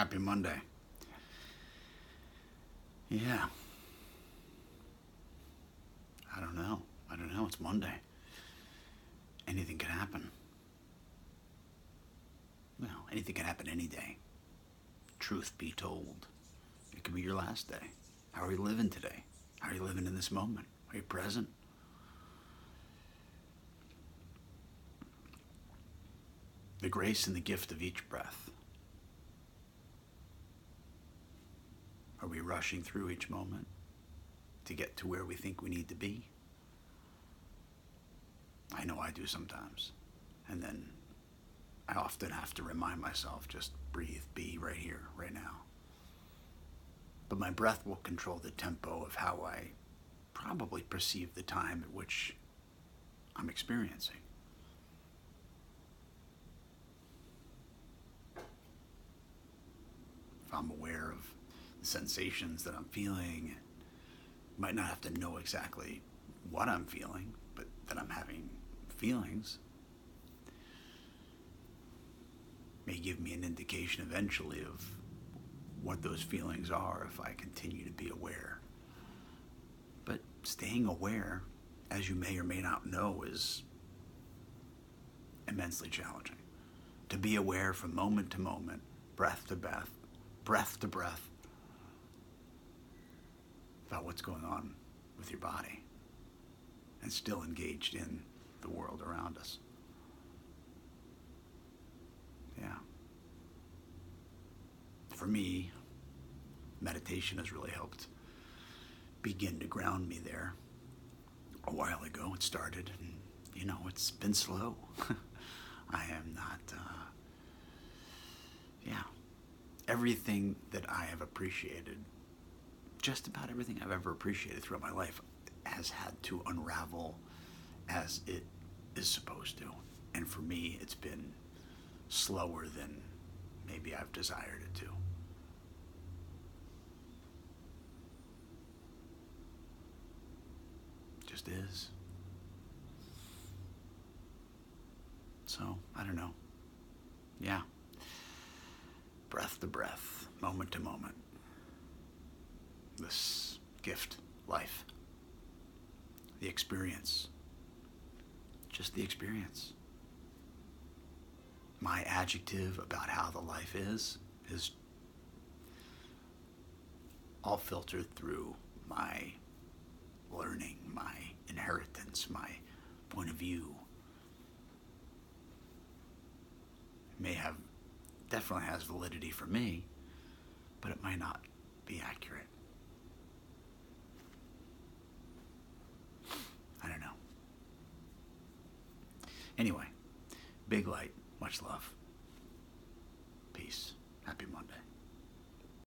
Happy Monday. Yeah. I don't know. I don't know. It's Monday. Anything could happen. Well, anything can happen any day. Truth be told, it could be your last day. How are you living today? How are you living in this moment? Are you present? The grace and the gift of each breath. Are we rushing through each moment to get to where we think we need to be? I know I do sometimes. And then I often have to remind myself just breathe, be right here, right now. But my breath will control the tempo of how I probably perceive the time at which I'm experiencing. If I'm aware of sensations that I'm feeling, might not have to know exactly what I'm feeling, but that I'm having feelings may give me an indication eventually of what those feelings are if I continue to be aware. But staying aware, as you may or may not know, is immensely challenging. To be aware from moment to moment, breath to breath, breath to breath, about what's going on with your body and still engaged in the world around us. Yeah. For me, meditation has really helped begin to ground me there. A while ago, it started, and you know, it's been slow. I am not, uh, yeah. Everything that I have appreciated, just about everything I've ever appreciated throughout my life, has had to unravel as it is supposed to. And for me, it's been slower than maybe I've desired it to. Just is. So, I don't know. Yeah. Breath to breath, moment to moment. Gift, life. The experience. Just the experience my adjective about how the life is is all filtered through my learning, my inheritance, my point of view. May have, definitely has validity for me, but it might not be accurate. I don't know. Anyway, big light. Much love. Peace. Happy Monday.